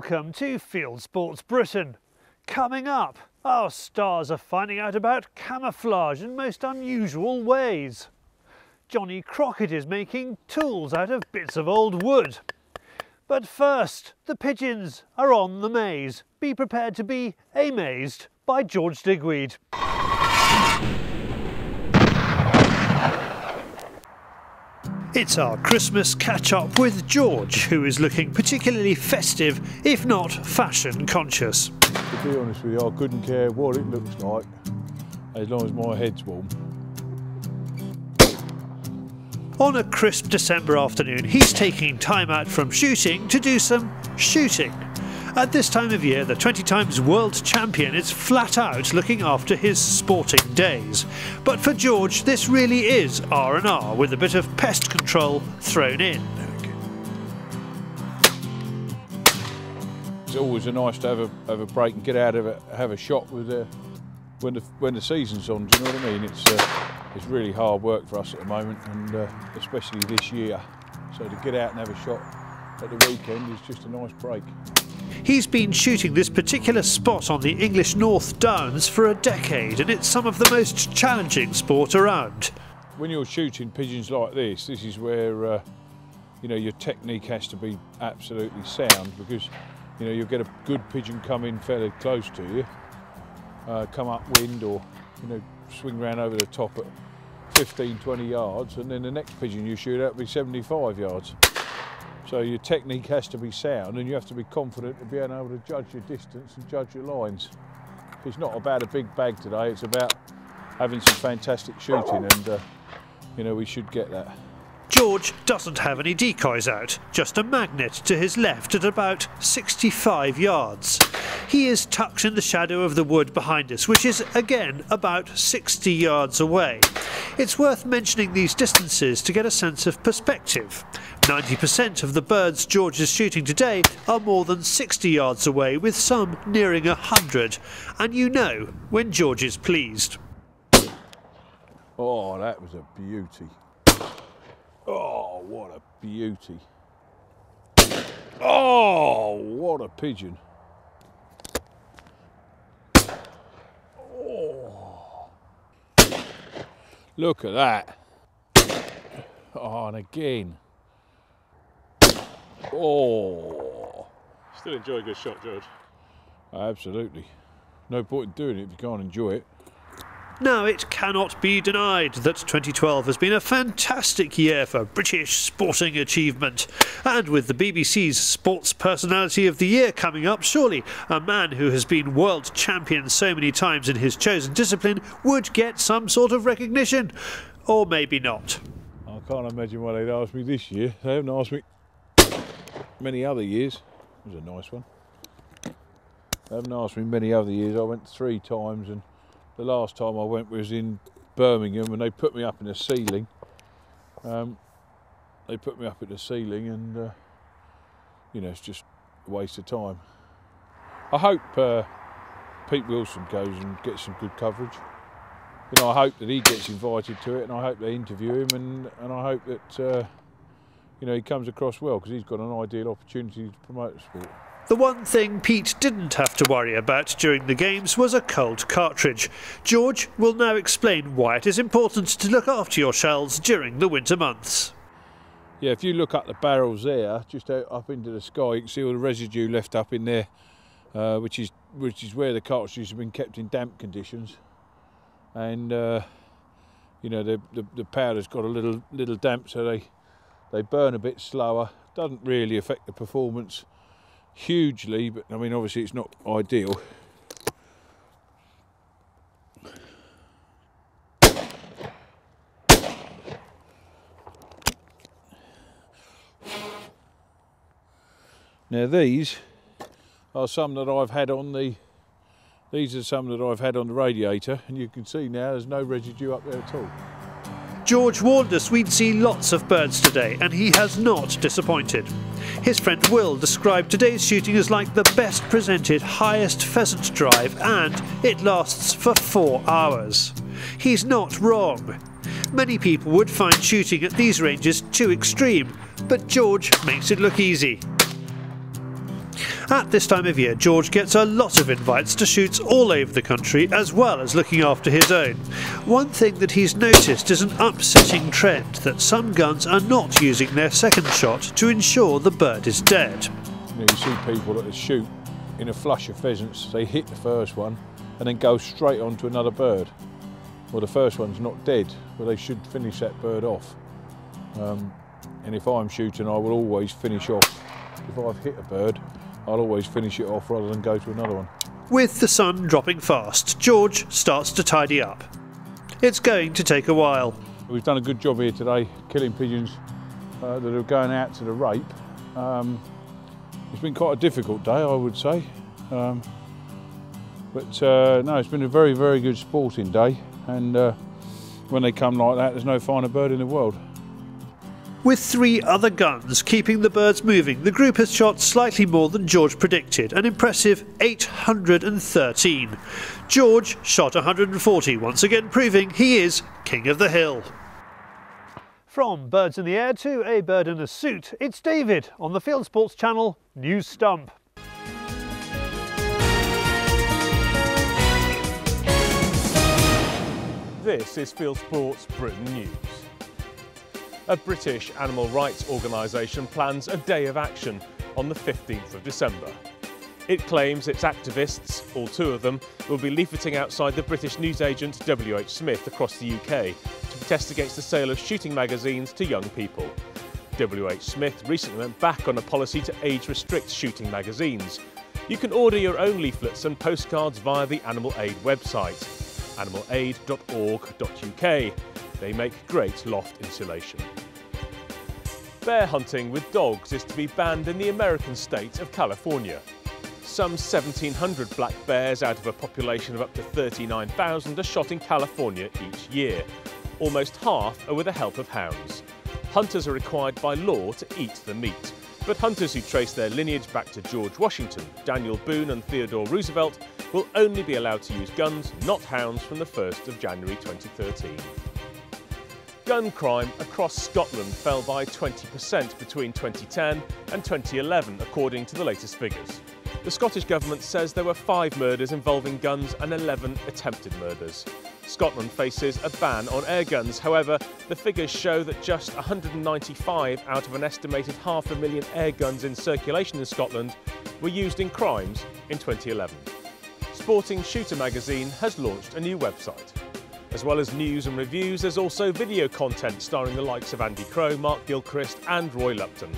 Welcome to Field Sports Britain. Coming up, our stars are finding out about camouflage in most unusual ways. Johnny Crockett is making tools out of bits of old wood. But first, the pigeons are on the maize. Be prepared to be amazed by George Digweed. It's our Christmas catch up with George, who is looking particularly festive, if not fashion conscious. To be honest with you, I couldn't care what it looks like, as long as my head's warm. On a crisp December afternoon, he's taking time out from shooting to do some shooting. At this time of year, the 20 times world champion is flat out looking after his sporting days. But for George, this really is R&R with a bit of pest control thrown in. It's always a nice to have a have a break and get out of it, have a shot with the when the when the season's on. Do you know what I mean? It's uh, it's really hard work for us at the moment, and uh, especially this year. So to get out and have a shot at the weekend is just a nice break. He's been shooting this particular spot on the English North Downs for a decade, and it's some of the most challenging sport around. When you're shooting pigeons like this, this is where uh, you know your technique has to be absolutely sound because you know you'll get a good pigeon come in fairly close to you, uh, come upwind or you know swing round over the top at 15, 20 yards, and then the next pigeon you shoot at will be 75 yards. So your technique has to be sound and you have to be confident to being able to judge your distance and judge your lines. It's not about a big bag today, it's about having some fantastic shooting and uh, you know we should get that. George doesn't have any decoys out, just a magnet to his left at about 65 yards. He is tucked in the shadow of the wood behind us, which is again about 60 yards away. It's worth mentioning these distances to get a sense of perspective. 90% of the birds George is shooting today are more than 60 yards away, with some nearing 100. And you know when George is pleased. Oh, that was a beauty. Oh, what a beauty. Oh, what a pigeon. Oh. Look at that. Oh, and again. Oh. Still enjoy a good shot, George. Absolutely. No point in doing it if you can't enjoy it. Now, it cannot be denied that 2012 has been a fantastic year for British sporting achievement. And with the BBC's Sports Personality of the Year coming up, surely a man who has been world champion so many times in his chosen discipline would get some sort of recognition. Or maybe not. I can't imagine why they'd ask me this year. They haven't asked me many other years. It was a nice one. They haven't asked me many other years. I went three times and the last time I went was in Birmingham and they put me up in the ceiling. Um, they put me up at the ceiling and uh, you know it's just a waste of time. I hope uh, Pete Wilson goes and gets some good coverage. You know, I hope that he gets invited to it, and I hope they interview him, and, and I hope that uh, you know he comes across well because he's got an ideal opportunity to promote the sport. The one thing Pete didn't have to worry about during the games was a cold cartridge. George will now explain why it is important to look after your shells during the winter months. Yeah, if you look up the barrels there, just out up into the sky, you can see all the residue left up in there, uh, which is which is where the cartridges have been kept in damp conditions, and uh, you know the, the the powder's got a little little damp, so they they burn a bit slower. Doesn't really affect the performance hugely, but I mean, obviously, it's not ideal. Now these are some that I've had on the these are some that I've had on the radiator and you can see now there's no residue up there at all. George warned us we'd see lots of birds today, and he has not disappointed. His friend Will described today's shooting as like the best presented, highest pheasant drive, and it lasts for four hours. He's not wrong. Many people would find shooting at these ranges too extreme, but George makes it look easy. At this time of year, George gets a lot of invites to shoots all over the country, as well as looking after his own. One thing that he's noticed is an upsetting trend that some guns are not using their second shot to ensure the bird is dead. You, know, you see people that shoot in a flush of pheasants, they hit the first one and then go straight on to another bird. Well, the first one's not dead, well, they should finish that bird off. Um, and if I'm shooting, I will always finish off. If I've hit a bird, I'll always finish it off rather than go to another one. With the sun dropping fast, George starts to tidy up. It's going to take a while. We've done a good job here today, killing pigeons uh, that are going out to the rape. Um, it's been quite a difficult day, I would say. Um, but uh, no, it's been a very, very good sporting day. And uh, when they come like that, there's no finer bird in the world. With three other guns keeping the birds moving, the group has shot slightly more than George predicted, an impressive 813. George shot 140, once again proving he is king of the hill. From birds in the air to a bird in a suit, it's David on the Field Sports Channel News Stump. This is Field Sports Britain News. A British animal rights organisation plans a day of action on the 15th of December. It claims its activists, all two of them, will be leafleting outside the British newsagent WH Smith across the UK to protest against the sale of shooting magazines to young people. WH Smith recently went back on a policy to age restrict shooting magazines. You can order your own leaflets and postcards via the Animal Aid website, animalaid.org.uk. They make great loft insulation. Bear hunting with dogs is to be banned in the American state of California. Some 1,700 black bears out of a population of up to 39,000 are shot in California each year. Almost half are with the help of hounds. Hunters are required by law to eat the meat, but hunters who trace their lineage back to George Washington, Daniel Boone and Theodore Roosevelt will only be allowed to use guns, not hounds, from the 1st of January 2013. Gun crime across Scotland fell by 20% between 2010 and 2011, according to the latest figures. The Scottish Government says there were five murders involving guns and 11 attempted murders. Scotland faces a ban on air guns, however, the figures show that just 195 out of an estimated half a million air guns in circulation in Scotland were used in crimes in 2011. Sporting Shooter magazine has launched a new website. As well as news and reviews, there's also video content starring the likes of Andy Crow, Mark Gilchrist and Roy Lupton.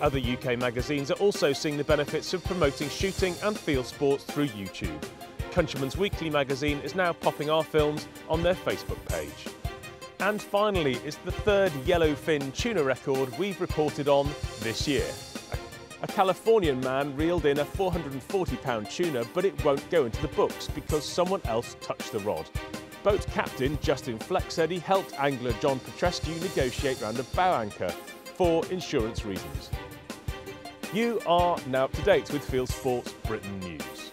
Other UK magazines are also seeing the benefits of promoting shooting and field sports through YouTube. Countryman's Weekly magazine is now popping our films on their Facebook page. And finally, it's the third yellowfin tuna record we've reported on this year. A Californian man reeled in a 440 pound tuna, but it won't go into the books because someone else touched the rod. Boat captain Justin Fleck said he helped angler John Petrescu negotiate round a bow anchor for insurance reasons. You are now up to date with Field Sports Britain News.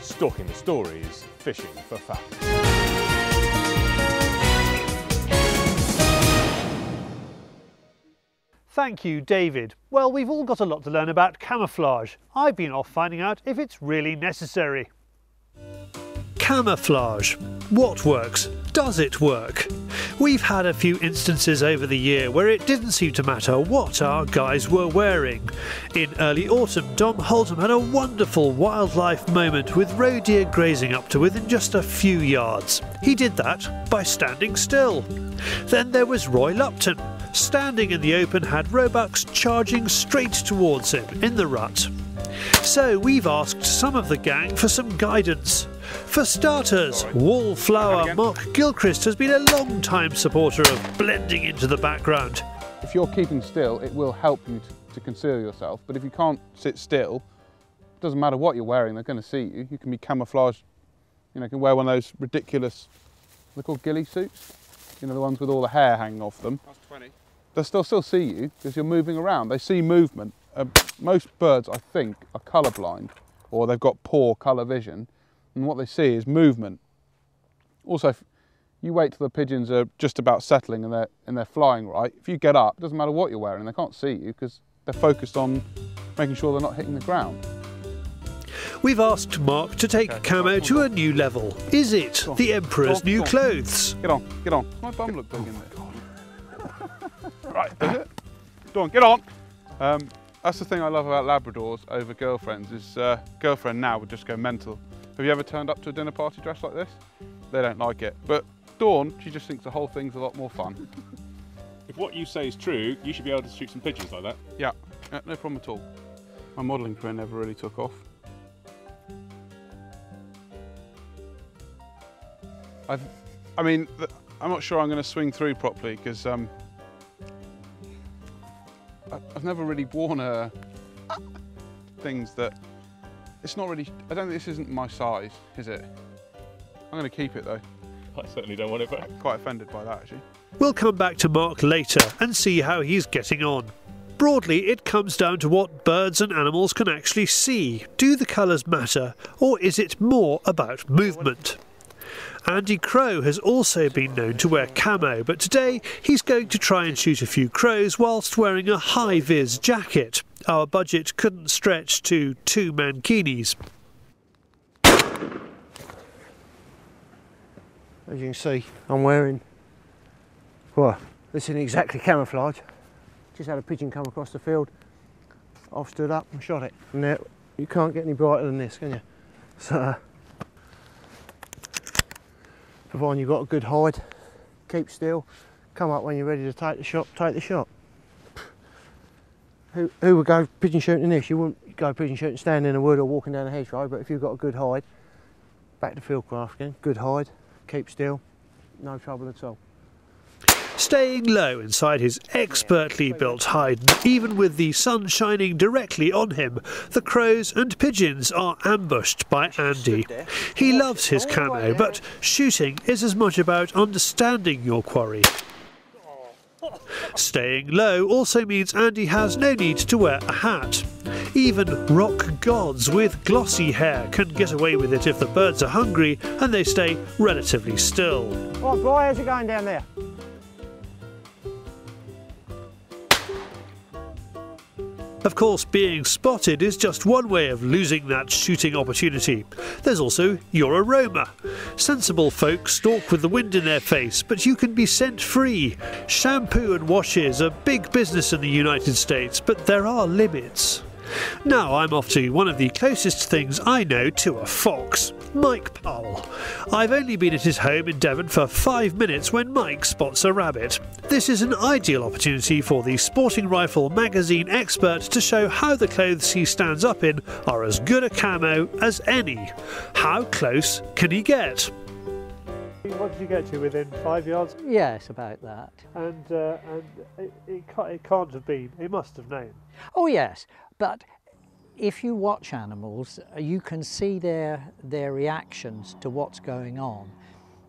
Stalking the stories, fishing for facts. Thank you, David. Well, we've all got a lot to learn about camouflage. I've been off finding out if it's really necessary. Camouflage. What works? Does it work? We've had a few instances over the year where it didn't seem to matter what our guys were wearing. In early autumn, Dom Holtam had a wonderful wildlife moment with roe deer grazing up to within just a few yards. He did that by standing still. Then there was Roy Lupton. Standing in the open had roebucks charging straight towards him in the rut. So we've asked some of the gang for some guidance. For starters, wallflower Mark Gilchrist has been a long time supporter of blending into the background. If you're keeping still, it will help you to, to conceal yourself. But if you can't sit still, it doesn't matter what you're wearing, they're going to see you. You can be camouflaged, you know, you can wear one of those ridiculous, they're called ghillie suits, you know, the ones with all the hair hanging off them. That's 20. They'll still, still see you because you're moving around. They see movement. Uh, most birds, I think, are colourblind or they've got poor colour vision and what they see is movement. Also, if you wait till the pigeons are just about settling and they're, and they're flying right, if you get up, it doesn't matter what you're wearing, they can't see you because they're focused on making sure they're not hitting the ground. We've asked Mark to take Okay, camo right, to a new level. Is it on. the Emperor's on, new on. clothes? Get on, get on. My bum look big in there. right, does it? Go on, get on. Um, that's the thing I love about Labradors over girlfriends is uh, girlfriend now would just go mental. Have you ever turned up to a dinner party dressed like this? They don't like it. But Dawn, she just thinks the whole thing's a lot more fun. If what you say is true, you should be able to shoot some pigeons like that. Yeah, yeah, no problem at all. My modelling career never really took off. I've, I mean, I'm not sure I'm going to swing through properly because um, I've never really worn a things that. It's not really. I don't think this isn't my size, is it? I'm going to keep it though. I certainly don't want it back. Quite offended by that actually. We'll come back to Mark later and see how he's getting on. Broadly, it comes down to what birds and animals can actually see. Do the colours matter, or is it more about movement? Andy Crow has also been known to wear camo, but today he's going to try and shoot a few crows whilst wearing a high vis jacket. Our budget couldn't stretch to two mankinis. As you can see, I'm wearing, well, this isn't exactly camouflage. Just had a pigeon come across the field. I've stood up and shot it. Now, you can't get any brighter than this, can you? So, providing you've got a good hide, keep still, come up when you're ready to take the shot, take the shot. Who, who would go pigeon shooting in this? You wouldn't go pigeon shooting standing in the wood or walking down a hedgerow, but if you've got a good hide, back to fieldcraft again, good hide, keep still, no trouble at all. Staying low inside his expertly built hide, even with the sun shining directly on him, the crows and pigeons are ambushed by Andy. He loves his camo, but shooting is as much about understanding your quarry. Staying low also means Andy has no need to wear a hat. Even rock gods with glossy hair can get away with it if the birds are hungry and they stay relatively still. Oh boy, how's it going down there? Of course, being spotted is just one way of losing that shooting opportunity. There's also your aroma. Sensible folk stalk with the wind in their face, but you can be scent free. Shampoo and washes are big business in the United States, but there are limits. Now I'm off to one of the closest things I know to a fox, Mike Powell. I've only been at his home in Devon for five minutes when Mike spots a rabbit. This is an ideal opportunity for the Sporting Rifle magazine expert to show how the clothes he stands up in are as good a camo as any. How close can he get? What did you get to within five yards? Yes, about that. And uh, and it, it, can't, it can't have been. It must have known. Oh yes, but if you watch animals, uh, you can see their their reactions to what's going on.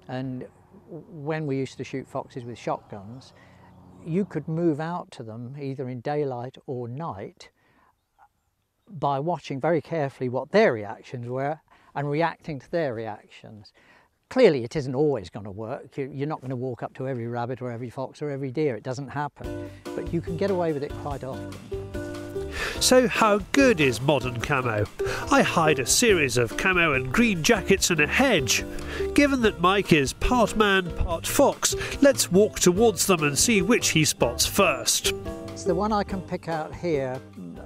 And when we used to shoot foxes with shotguns, you could move out to them either in daylight or night by watching very carefully what their reactions were and reacting to their reactions. Clearly, it isn't always going to work. You- You're not going to walk up to every rabbit or every fox or every deer. It doesn't happen. But you can get away with it quite often. So, how good is modern camo? I hide a series of camo and green jackets in a hedge. Given that Mike is part man, part fox, let's walk towards them and see which he spots first. It's the one I can pick out here, mm,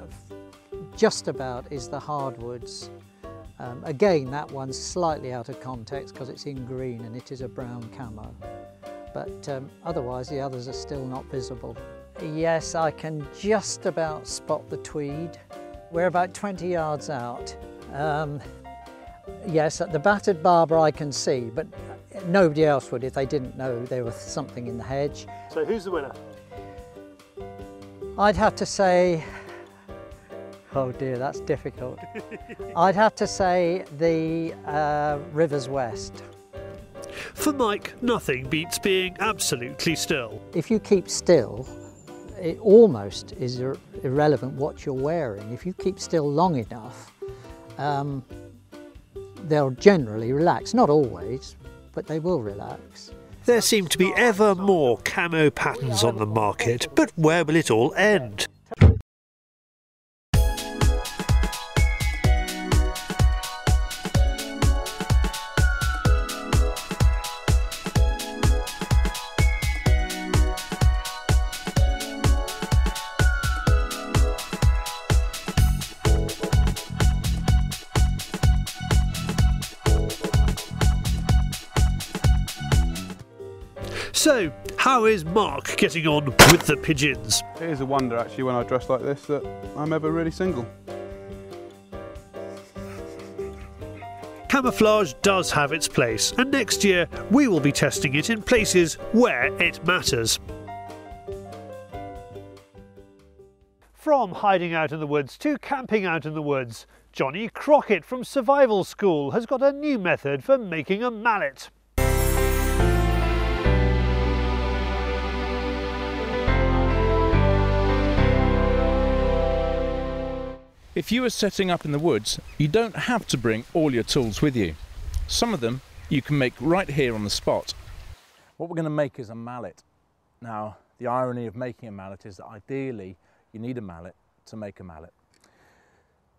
just about, is the hardwoods. Um, again, that one's slightly out of context because it's in green and it is a brown camo. But um, otherwise, the others are still not visible. Yes, I can just about spot the tweed. We're about 20 yards out. Um, yes, at the battered Barbour I can see, but nobody else would if they didn't know there was something in the hedge. So who's the winner? I'd have to say, oh dear, that's difficult. I'd have to say the uh, Rivers West. For Mike, nothing beats being absolutely still. If you keep still, it almost is ir- irrelevant what you're wearing. If you keep still long enough, um, they'll generally relax. Not always, but they will relax. There seem to be ever more camo patterns on the market, but where will it all end? So, how is Mark getting on with the pigeons? It is a wonder actually when I dress like this that I'm ever really single. Camouflage does have its place, and next year we will be testing it in places where it matters. From hiding out in the woods to camping out in the woods, Johnny Crockett from Survival School has got a new method for making a mallet. If you are setting up in the woods, you don't have to bring all your tools with you. Some of them you can make right here on the spot. What we're going to make is a mallet. Now, the irony of making a mallet is that ideally you need a mallet to make a mallet.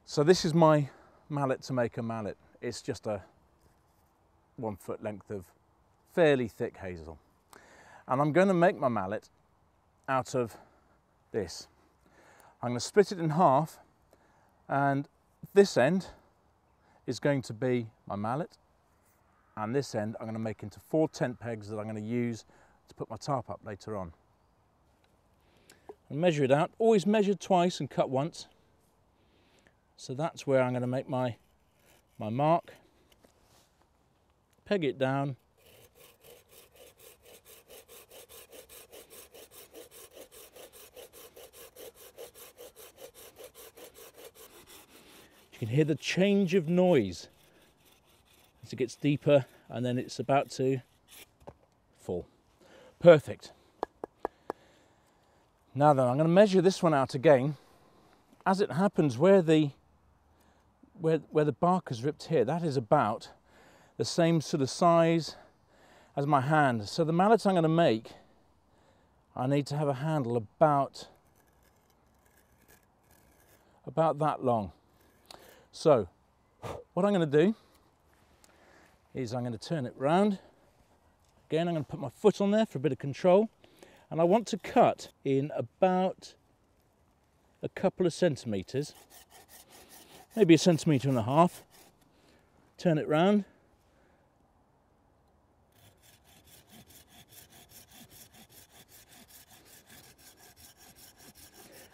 So this is my mallet to make a mallet. It's just a one foot length of fairly thick hazel. And I'm going to make my mallet out of this. I'm going to split it in half and this end is going to be my mallet and this end I'm going to make into four tent pegs that I'm going to use to put my tarp up later on. And measure it out, always measure twice and cut once. So that's where I'm going to make my, my mark, peg it down can hear the change of noise as it gets deeper and then it's about to fall. Perfect. Now then, I'm going to measure this one out again. As it happens, where the where, where the bark is ripped here, that is about the same sort of size as my hand. So the mallet I'm going to make, I need to have a handle about about that long. So what I'm going to do is I'm going to turn it round. Again, I'm going to put my foot on there for a bit of control. And I want to cut in about a couple of centimetres, maybe a centimetre and a half. Turn it round.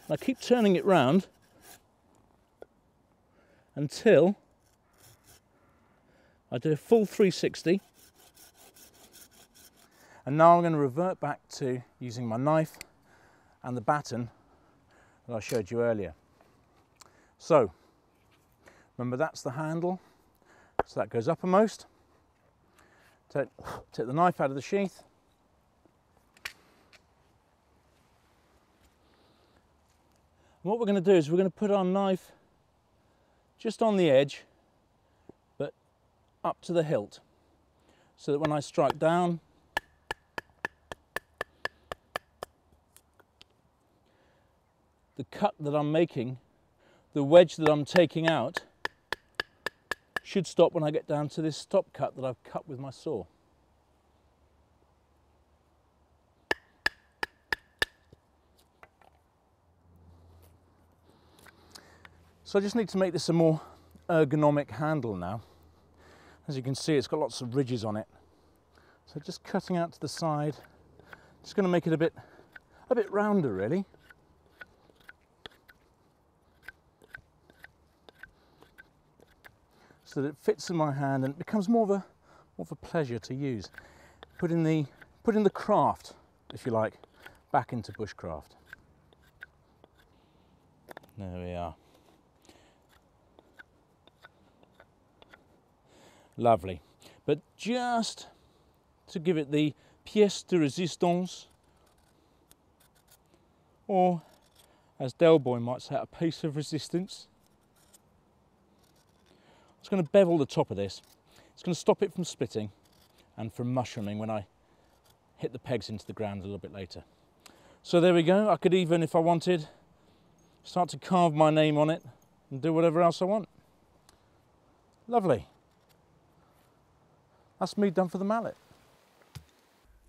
I keep turning it round until I do a full 360 and now I'm going to revert back to using my knife and the batten that I showed you earlier. So remember that's the handle? So that goes uppermost. Take, take the knife out of the sheath. And what we're going to do is we're going to put our knife just on the edge, but up to the hilt, so that when I strike down, the cut that I'm making, the wedge that I'm taking out, should stop when I get down to this stop cut that I've cut with my saw. So I just need to make this a more ergonomic handle now. As you can see, it's got lots of ridges on it. So just cutting out to the side, just going to make it a bit, a bit rounder really. So that it fits in my hand and it becomes more of a, more of a pleasure to use. Putting the, putting the craft, if you like, back into bushcraft. There we are. Lovely. But just to give it the pièce de résistance, or as Del Boy might say, a piece of resistance. I'm going to bevel the top of this. It's going to stop it from splitting and from mushrooming when I hit the pegs into the ground a little bit later. So there we go. I could even, if I wanted, start to carve my name on it and do whatever else I want. Lovely. That's me done for the mallet.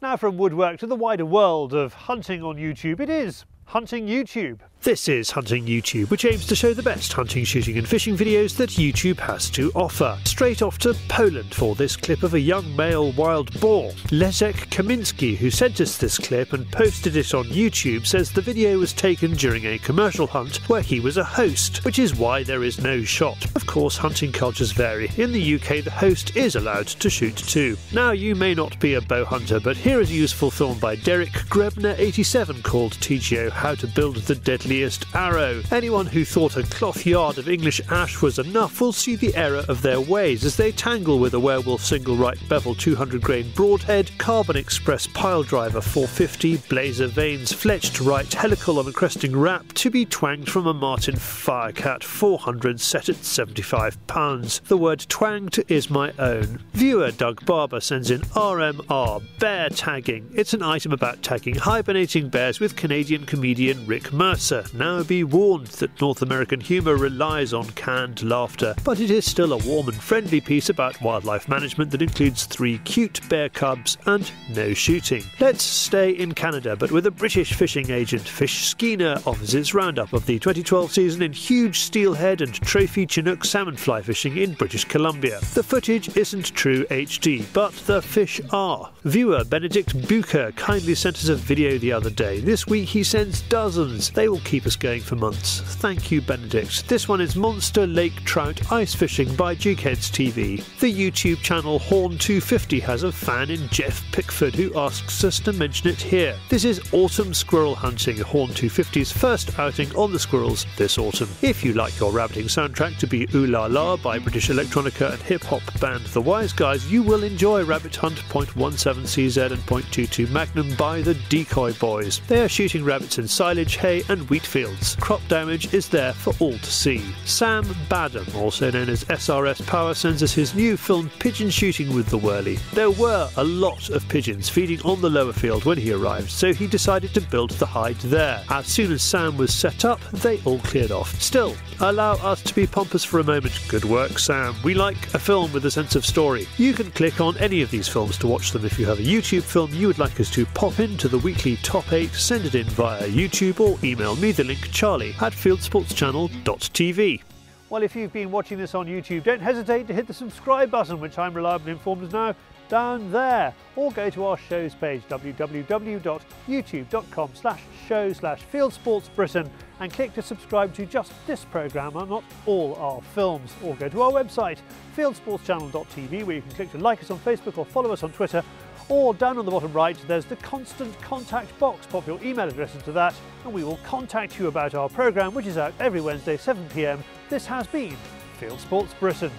Now from woodwork to the wider world of hunting on YouTube, it is Hunting YouTube. This is Hunting YouTube, which aims to show the best hunting, shooting, and fishing videos that YouTube has to offer. Straight off to Poland for this clip of a young male wild boar. Leszek Kaminski, who sent us this clip and posted it on YouTube, says the video was taken during a commercial hunt where he was a host, which is why there is no shot. Of course, hunting cultures vary. In the UK, the host is allowed to shoot too. Now, you may not be a bow hunter, but here is a useful film by Derek Grebner87 called TGO How to Build the deadliest arrow. Anyone who thought a cloth yard of English ash was enough will see the error of their ways as they tangle with a werewolf single right bevel 200 grain broadhead, carbon express pile driver 450, blazer vanes fletched right helical on a cresting wrap to be twanged from a Martin Firecat 400 set at 75 pounds. The word twanged is my own. Viewer Doug Barber sends in RMR bear tagging. It's an item about tagging hibernating bears with Canadian comedian Rick Mercer. Now be warned that North American humour relies on canned laughter, but it is still a warm and friendly piece about wildlife management that includes three cute bear cubs and no shooting. Let's stay in Canada, but with a British fishing agent. Fish Skeena offers its roundup of the 2012 season in huge steelhead and trophy Chinook salmon fly fishing in British Columbia. The footage isn't true HD, but the fish are. Viewer Benedict Bucher kindly sent us a video the other day. This week he sends dozens. They will keep us going for months. Thank you, Benedict. This one is Monster Lake Trout Ice Fishing by Dukeheads TV. The YouTube channel Horn250 has a fan in Jeff Pickford who asks us to mention it here. This is Autumn Squirrel Hunting, Horn250's first outing on the squirrels this autumn. If you like your rabbiting soundtrack to be Ooh La La by British electronica and hip hop band The Wise Guys, you will enjoy Rabbit Hunt .17 CZ and .22 Magnum by the Decoy Boys. They are shooting rabbits in silage, hay, and wheat fields. Crop damage is there for all to see. Sam Badham, also known as SRS Power, sends us his new film Pigeon Shooting with the Whirly. There were a lot of pigeons feeding on the lower field when he arrived, so he decided to build the hide there. As soon as Sam was set up, they all cleared off. Still, allow us to be pompous for a moment. Good work, Sam. We like a film with a sense of story. You can click on any of these films to watch them. If you have a YouTube film you would like us to pop into the weekly top 8, send it in via YouTube or email me the link charlie at fieldsportschannel.tv. Well, if you've been watching this on YouTube, don't hesitate to hit the subscribe button, which I'm reliably informed is now down there, or go to our shows page, www.youtube.com slash show slash fieldsportsbritain, and click to subscribe to just this programme and not all our films, or go to our website, fieldsportschannel.tv, where you can click to like us on Facebook or follow us on Twitter, or down on the bottom right there's the constant contact box. Pop your email address into that and we will contact you about our programme which is out every Wednesday 7pm. This has been Field Sports Britain.